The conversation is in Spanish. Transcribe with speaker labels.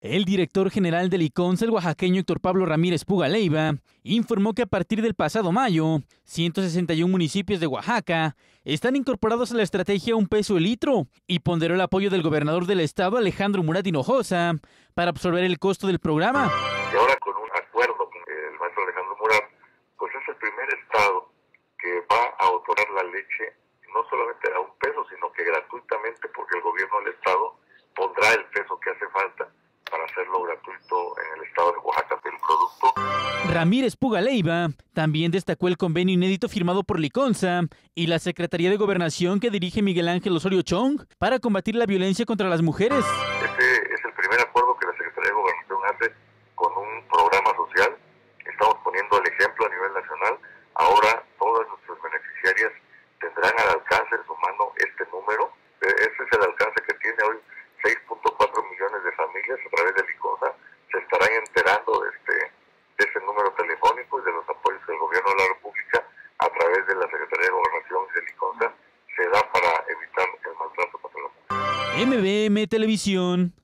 Speaker 1: El director general del ICONS, el oaxaqueño Héctor Pablo Ramírez Pugaleiva, informó que a partir del pasado mayo, 161 municipios de Oaxaca están incorporados a la estrategia Un peso el litro y ponderó el apoyo del gobernador del estado, Alejandro Murat Hinojosa, para absorber el costo del programa.
Speaker 2: Y ahora con un acuerdo con el maestro Alejandro Murat, pues es el primer estado que va a otorgar la leche no solamente a un peso, sino que gratuitamente, porque el gobierno del estado pondrá el peso que hace falta hacerlo gratuito en el estado de Oaxaca el producto.
Speaker 1: Ramírez Pugaleiva también destacó el convenio inédito firmado por Liconza y la Secretaría de Gobernación que dirige Miguel Ángel Osorio Chong para combatir la violencia contra las mujeres.
Speaker 2: Este es el primer acuerdo que la Secretaría de Gobernación hace con un programa social. Estamos poniendo el ejemplo a nivel nacional. Ahora todas nuestras beneficiarias tendrán al alcance de su mano este número. E-, ese es el alcance que tiene hoy 6.4 millones de familias a través de Liconza. Se estarán enterando de este, de ese número telefónico y de los apoyos que el gobierno de la República a través de la Secretaría de Gobernación y de Liconza se da para evitar el maltrato contra la mujer.
Speaker 1: MBM Televisión